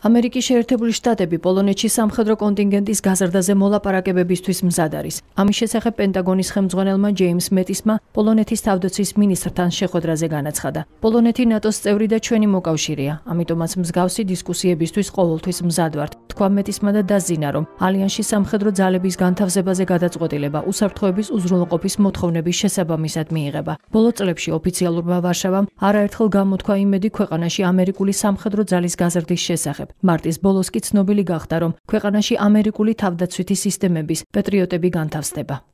ამერიკის შეერთებული შტატები პოლონეთში სამხედრო კონტინგენტის გაზრდაზე მოლაპარაკებებისთვის მზად არის. ამის შესახებ პენტაგონის ხელმძღვანელმა ჯეიმს მეტისმა პოლონეთის თავდაცვის მინისტრთან შეხვედრაზე განაცხადა. პოლონეთი ნატოს წევრი და ჩვენი მოკავშირეა, ამიტომაც მსგავსი დისკუსიებისთვის ყოველთვის მზად ვართ. თქვა მეტისმა და დაზინა, რომ ალიანსში სამხედრო ძალების განთავსებაზე გადაწყვეტილება უსაფრთხოების უზრუნველყოფის მოთხოვნების შესაბამისად მიიღება. ბოლო წლებში ოფიციალურმა ვარშავამ არაერთხელ გამოთქვა იმედი ქვეყანაში ამერიკული სამხედრო ძალის გაზრდის შესახებ. მარტის ბოლოს კი ცნობილი გახდა, რომ ქვეყანაში ამერიკული თავდაცვითი სისტემების პატრიოტები განთავსდება.